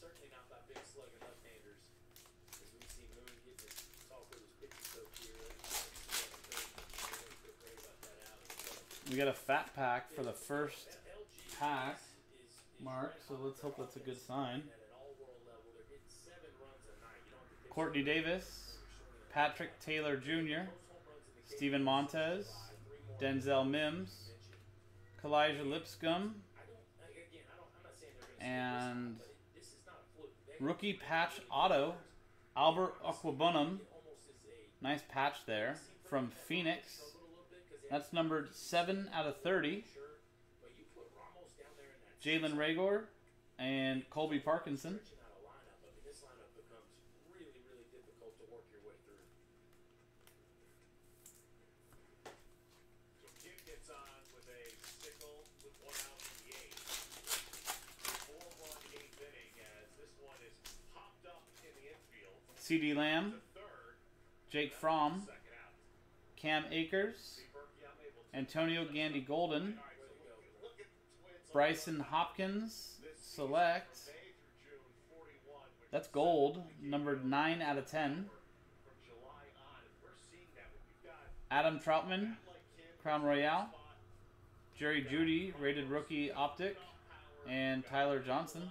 certainly not by big slug and left-handers. As we see Moon getting his talk with his pitching coach here. We got a fat pack for the first pack, Mark, so let's hope that's a good sign. Courtney Davis, Patrick Taylor Jr., Steven Montez, Denzel Mims, Kalija Lipscomb, and Rookie patch auto, Albert Okwuegbunam. Nice patch there from Phoenix. That's numbered 7 out of 30. Jalen Reagor and Colby Parkinson. CeeDee Lamb, Jake Fromm, Cam Akers, Antonio Gandy Golden, Brycen Hopkins, Select. That's gold, numbered 9 out of 10. Adam Trautman, Crown Royale. Jerry Jeudy, rated rookie optic. And Tyler Johnson.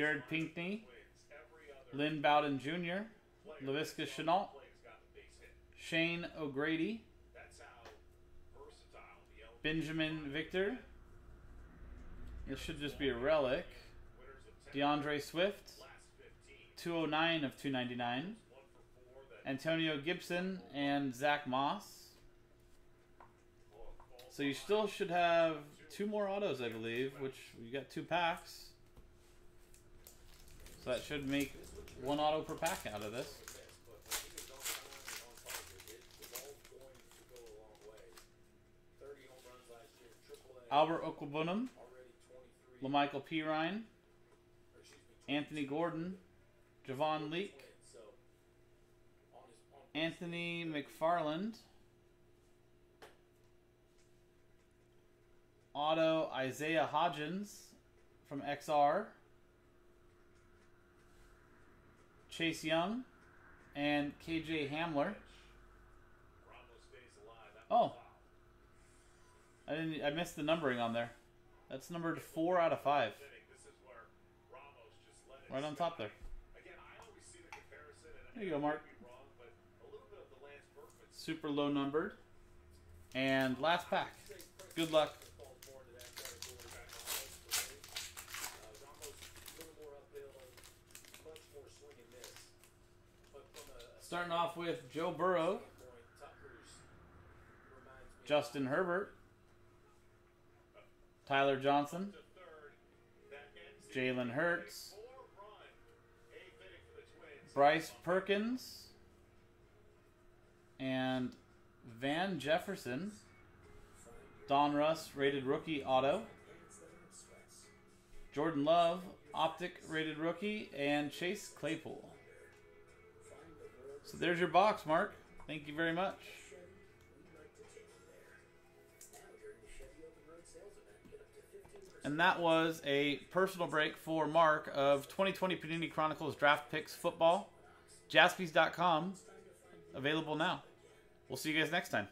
Jared Pinkney, Lynn Bowden Jr., Laviska Shenault, Shane O'Grady, Binjimen Victor. This should just be a relic. D'Andre Swift, 209 of 299. Antonio Gibson and Zach Moss. So you still should have two more autos, I believe, which you got two packs. So that should make one auto per pack out of this. Albert Okwuegbunam, La'Mical Perine, Anthony Gordon, Javon Leake, Anthony McFarland, Auto Isaiah Hodgins from XR, Chase Young, and KJ Hamler. Oh, I didn't. I missed the numbering on there. That's numbered four out of five. Right on top there. There you go, Mark. Super low numbered. And last pack. Good luck. Starting off with Joe Burrow, Justin Herbert, Tyler Johnson, Jalen Hurts, Bryce Perkins, and Van Jefferson. Donruss, rated rookie auto. Jordan Love, optic rated rookie, and Chase Claypool. So there's your box, Mark. Thank you very much. And that was a personal break for Mark of 2020 Panini Chronicles Draft Picks Football. Jaspys.com. Available now. We'll see you guys next time.